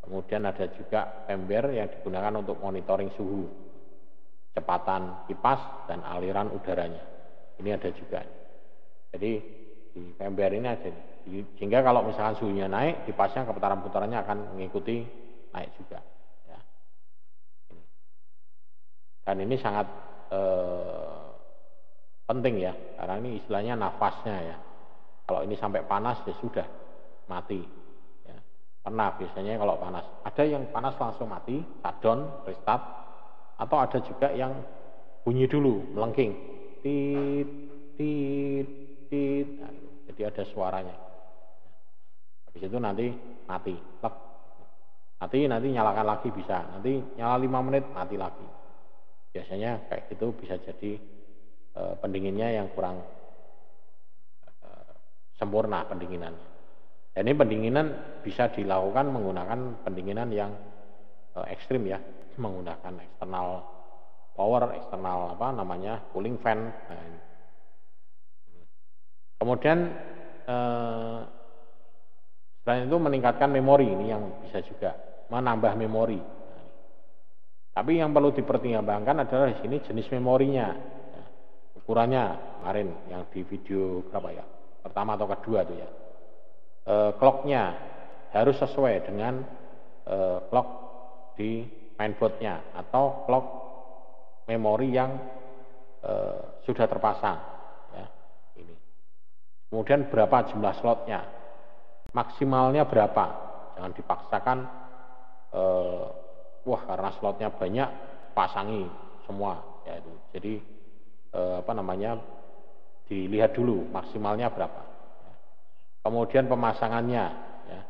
kemudian ada juga firmware yang digunakan untuk monitoring suhu kecepatan kipas dan aliran udaranya. Ini ada juga. Jadi di firmware ini ada. Sehingga kalau misalkan suhunya naik, kipasnya keputaran-putarannya akan mengikuti naik juga. Ya. Dan ini sangat eh, penting ya, karena ini istilahnya nafasnya ya. Kalau ini sampai panas ya sudah mati. Pernah biasanya kalau panas. Ada yang panas langsung mati, shutdown, restart, atau ada juga yang bunyi dulu melengking. Tit tit tit. Nah, jadi ada suaranya. Habis itu nanti mati. Lep. nanti nanti nyalakan lagi bisa. Nanti nyala 5 menit mati lagi. Biasanya kayak gitu bisa jadi e, pendinginnya yang kurang e, sempurna pendinginannya ini pendinginan bisa dilakukan menggunakan pendinginan yang e, ekstrim ya menggunakan eksternal power, eksternal apa namanya cooling fan. Nah, Kemudian eh, selain itu meningkatkan memori ini yang bisa juga menambah memori. Tapi yang perlu dipertimbangkan adalah di sini jenis memorinya, ya, ukurannya kemarin yang di video berapa ya, pertama atau kedua tuh ya. E, clocknya harus sesuai dengan e, clock di mainboardnya atau clock memori yang e, sudah terpasang ya ini. Kemudian berapa jumlah slotnya? Maksimalnya berapa? Jangan dipaksakan e, wah karena slotnya banyak pasangi semua ya itu. Jadi e, apa namanya dilihat dulu maksimalnya berapa kemudian pemasangannya ya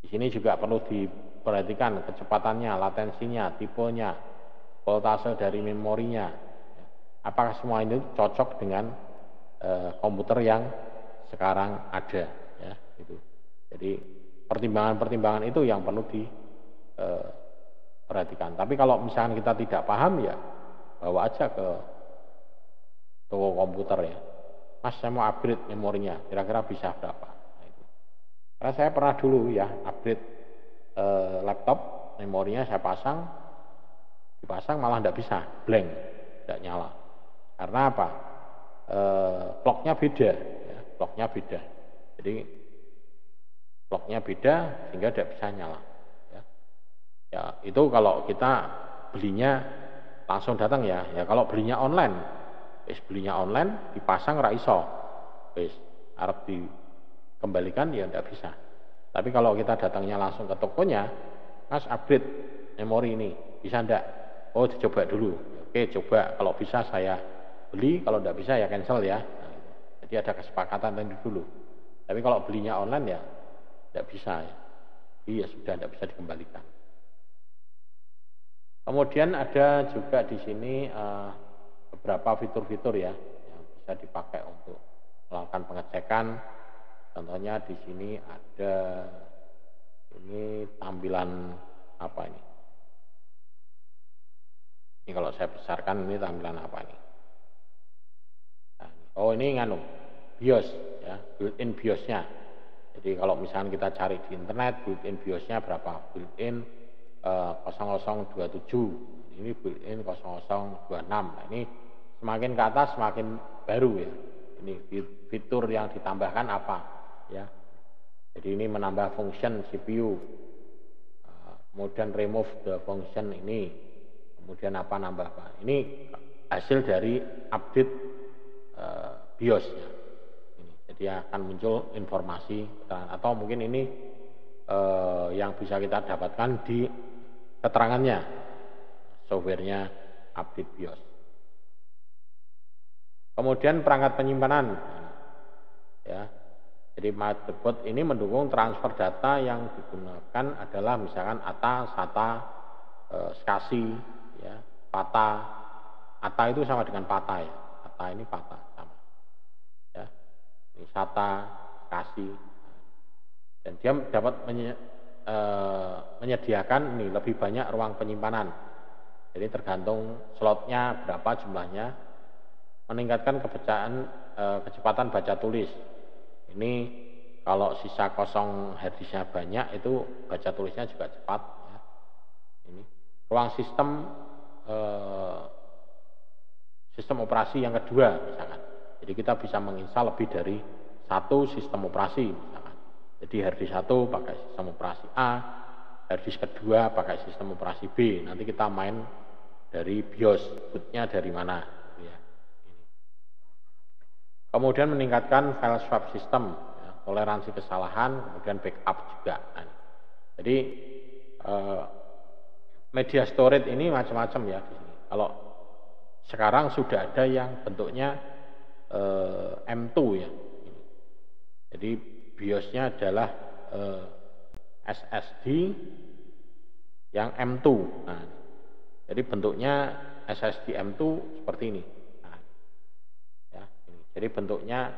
di sini juga perlu di perhatikan kecepatannya, latensinya, tipenya, voltase dari memorinya. Apakah semua ini cocok dengan e, komputer yang sekarang ada ya itu. Jadi pertimbangan-pertimbangan itu yang perlu diperhatikan. Eh, Tapi kalau misalnya kita tidak paham ya bawa aja ke toko komputer ya. Mas saya mau upgrade memorinya, kira-kira bisa berapa? Nah, itu. Karena saya pernah dulu ya upgrade eh, laptop memorinya saya pasang dipasang malah tidak bisa, blank, tidak nyala. Karena apa? E, clocknya beda, ya, clocknya beda. Jadi clocknya beda sehingga tidak bisa nyala. Ya. ya itu kalau kita belinya langsung datang ya. Ya kalau belinya online, wis belinya online dipasang raiso, wis Arab dikembalikan ya tidak bisa. Tapi kalau kita datangnya langsung ke tokonya, Mas upgrade memori ini, bisa ndak? Oh dicoba dulu. Oke coba, kalau bisa saya beli, kalau tidak bisa ya cancel ya. Nah, jadi ada kesepakatan tadi dulu. Tapi kalau belinya online ya tidak bisa ya. Iya sudah tidak bisa dikembalikan. Kemudian ada juga di sini uh, beberapa fitur-fitur ya yang bisa dipakai untuk melakukan pengecekan Contohnya di sini ada ini tampilan apa ini? Ini kalau saya besarkan ini tampilan apa ini? Nah, oh ini nganu BIOS ya, built-in BIOSnya. Jadi kalau misalnya kita cari di internet built-in BIOSnya berapa? Built-in uh, 0027. Ini built-in 0026. Nah, ini semakin ke atas semakin baru ya. Ini fitur yang ditambahkan apa? ya. Jadi ini menambah function CPU uh, kemudian remove the function ini. Kemudian apa nambah apa ini hasil dari update uh, BIOS ya ini jadi akan muncul informasi atau mungkin ini uh, yang bisa kita dapatkan di keterangannya softwarenya update BIOS kemudian perangkat penyimpanan ya jadi motherboard ini mendukung transfer data yang digunakan adalah misalkan ATA, SATA, e, SCSI, ya, PATA. ATA itu sama dengan PATA ya. ATA ini PATA sama. Ya. Ini SATA, SCSI. Dan dia dapat menye, e, menyediakan ini lebih banyak ruang penyimpanan. Jadi tergantung slotnya berapa jumlahnya, meningkatkan kebacaan e, kecepatan baca tulis ini kalau sisa kosong harddisknya banyak itu baca tulisnya juga cepat. Ya. Ini ruang sistem eh, sistem operasi yang kedua misalkan. Jadi kita bisa menginstal lebih dari satu sistem operasi misalkan. Jadi harddisk satu pakai sistem operasi A, harddisk kedua pakai sistem operasi B. Nanti kita main dari BIOS, bootnya dari mana. Kemudian meningkatkan file swap system, ya, toleransi kesalahan, kemudian backup juga. Nah, jadi eh, media storage ini macam-macam ya di sini. Kalau sekarang sudah ada yang bentuknya eh, M2 ya. Jadi BIOSnya adalah eh, SSD yang M2. Nah, jadi bentuknya SSD M2 seperti ini. Jadi bentuknya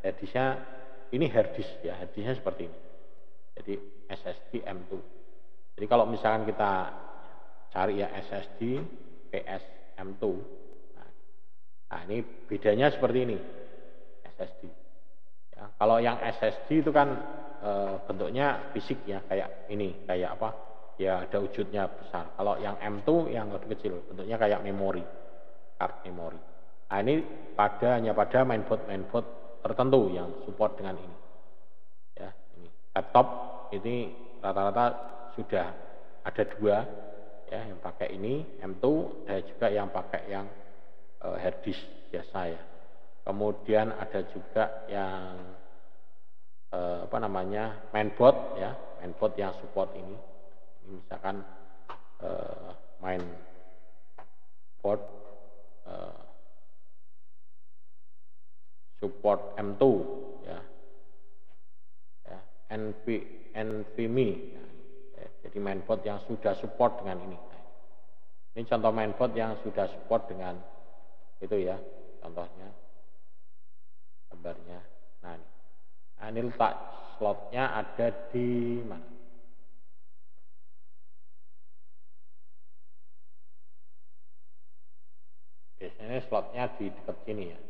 harddisknya ini harddisk ya, harddisknya seperti ini. Jadi SSD M2. Jadi kalau misalkan kita cari ya SSD PS M2. Nah, nah ini bedanya seperti ini SSD. Ya, kalau yang SSD itu kan e, bentuknya fisik ya kayak ini, kayak apa? Ya ada wujudnya besar. Kalau yang M2 yang lebih kecil, bentuknya kayak memori, card memori. Nah ini pada hanya pada mainboard mainboard tertentu yang support dengan ini. Ya, ini laptop ini rata-rata sudah ada dua ya yang pakai ini M2 ada juga yang pakai yang e, hard biasa ya. Kemudian ada juga yang e, apa namanya mainboard ya mainboard yang support ini. Ini misalkan e, main board e, support M2 ya, ya NV, NVMe ya. jadi mainboard yang sudah support dengan ini. Ini contoh mainboard yang sudah support dengan itu ya contohnya gambarnya. Nah ini, nah, ini letak slotnya ada di mana? Biasanya slotnya di dekat sini ya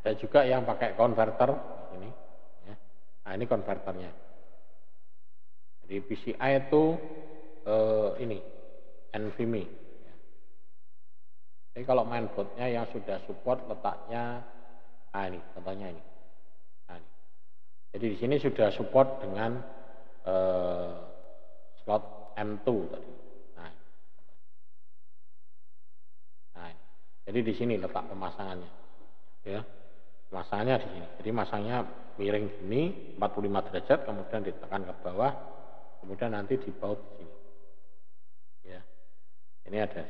ada juga yang pakai konverter ini. Ya. Nah ini konverternya. Jadi PCI itu eh, ini NVMe. Ya. Jadi kalau mainboardnya yang sudah support letaknya, nah ini contohnya ini. Nah, ini. Jadi di sini sudah support dengan eh, slot M2 tadi. Nah, nah jadi di sini letak pemasangannya, ya pemasangannya di sini. Jadi masangnya miring gini 45 derajat, kemudian ditekan ke bawah, kemudian nanti dibaut di sini. Ya, ini ada.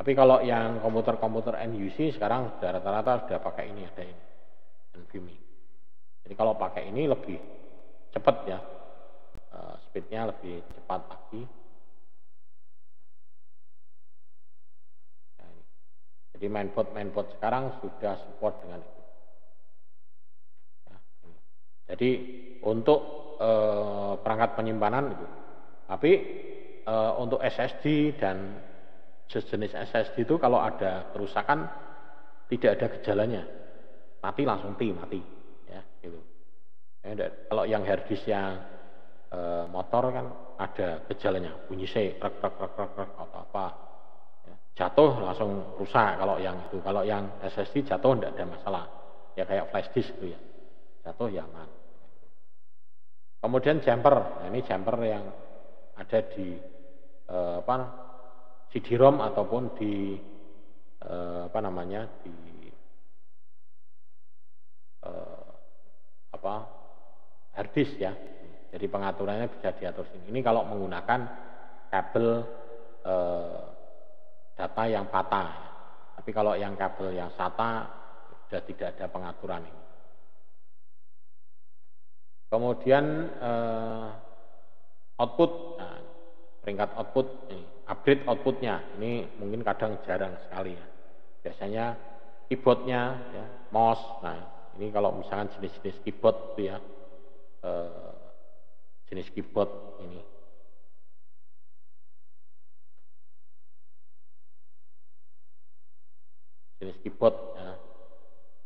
Tapi kalau yang komputer-komputer NUC sekarang sudah rata-rata sudah pakai ini ada ini, NVMe. Jadi kalau pakai ini lebih cepat ya, uh, speednya lebih cepat lagi. Nah. Jadi mainboard mainboard sekarang sudah support dengan itu. Jadi untuk e, perangkat penyimpanan itu. Tapi e, untuk SSD dan sejenis SSD itu kalau ada kerusakan tidak ada gejalanya. Mati langsung ti mati ya gitu. Ya, kalau yang harddisk yang e, motor kan ada gejalanya, bunyi se rek rek rek rek rek atau apa. Ya, jatuh langsung rusak kalau yang itu. Kalau yang SSD jatuh tidak ada masalah. Ya kayak flash disk itu ya. Jatuh ya aman. Kemudian jumper, nah ini jumper yang ada di eh, apa CD-ROM ataupun di eh, apa namanya di eh, apa harddisk ya. Jadi pengaturannya bisa diatur sini. Ini kalau menggunakan kabel eh, data yang patah. Tapi kalau yang kabel yang SATA sudah tidak ada pengaturan ini. Kemudian eh, output, nah, peringkat output, ini, upgrade outputnya, ini mungkin kadang jarang sekali ya. Biasanya keyboardnya, ya, mouse, nah ini kalau misalkan jenis-jenis keyboard itu ya, eh, jenis keyboard ini. Jenis keyboard, ya.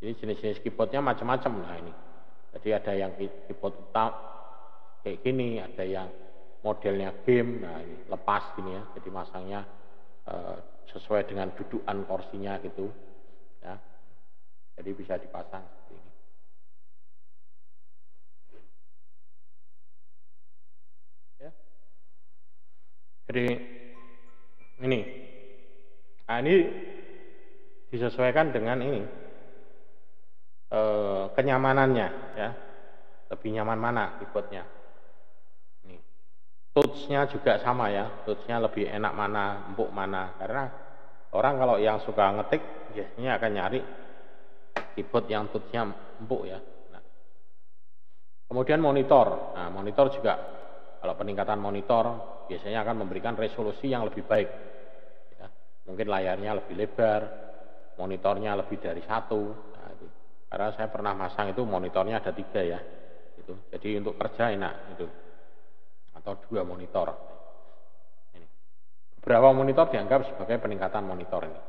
Jadi jenis-jenis keyboardnya macam-macam, nah ini. Jadi ada yang keyboard utama kayak gini, ada yang modelnya game, nah ini lepas gini ya, jadi masangnya e, sesuai dengan dudukan kursinya gitu, ya. Jadi bisa dipasang seperti ini. Ya. Jadi ini, nah ini disesuaikan dengan ini e, kenyamanannya ya. Lebih nyaman mana keyboardnya? Ini. Touchnya juga sama ya. Touchnya lebih enak mana empuk mana. Karena orang kalau yang suka ngetik biasanya akan nyari keyboard yang touchnya empuk ya. Nah. kemudian monitor. Nah monitor juga. Kalau peningkatan monitor biasanya akan memberikan resolusi yang lebih baik ya. mungkin layarnya lebih lebar monitornya lebih dari satu karena saya pernah masang itu monitornya ada tiga ya. Itu. Jadi untuk kerja enak itu. Atau dua monitor. Ini. Beberapa monitor dianggap sebagai peningkatan monitor ini.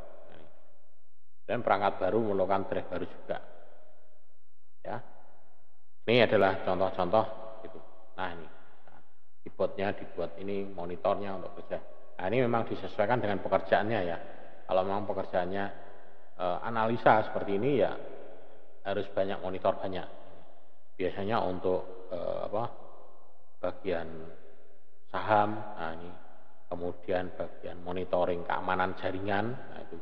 Dan perangkat baru memerlukan drive baru juga. Ya. Ini adalah contoh-contoh itu. Nah ini keyboardnya dibuat ini monitornya untuk kerja. Nah ini memang disesuaikan dengan pekerjaannya ya. Kalau memang pekerjaannya e, analisa seperti ini ya harus banyak monitor banyak. Biasanya untuk eh, apa? bagian saham, nah ini kemudian bagian monitoring keamanan jaringan, nah itu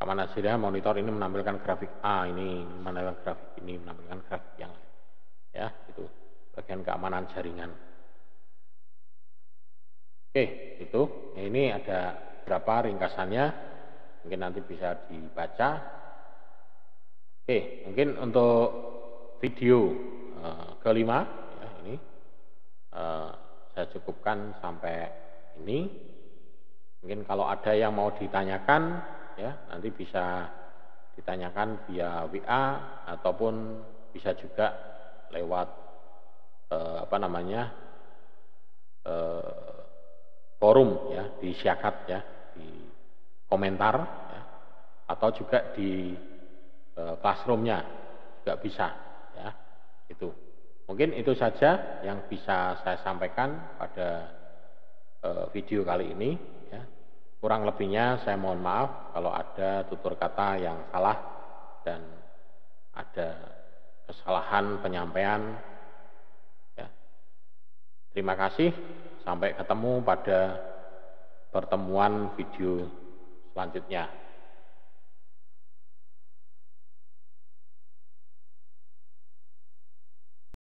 keamanan jaringan monitor ini menampilkan grafik A ini menampilkan grafik ini menampilkan grafik yang lain, ya itu bagian keamanan jaringan. Oke, itu ini ada berapa ringkasannya, mungkin nanti bisa dibaca Oke, mungkin untuk video uh, kelima ya, ini uh, saya cukupkan sampai ini. Mungkin kalau ada yang mau ditanyakan ya nanti bisa ditanyakan via WA ataupun bisa juga lewat uh, apa namanya uh, forum ya di syakat ya di komentar ya, atau juga di eh, classroomnya. Juga bisa ya. Itu. Mungkin itu saja yang bisa saya sampaikan pada eh, video kali ini ya. Kurang lebihnya saya mohon maaf kalau ada tutur kata yang salah dan ada kesalahan penyampaian ya. Terima kasih. Sampai ketemu pada pertemuan video selanjutnya